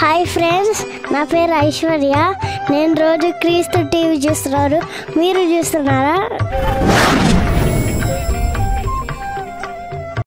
Hi friends నా పేరు ఐశ్వర్య. నేను రోజు క్రీస్తు టీవీ చూస్తున్నాను. మీరు చూస్తున్నారా?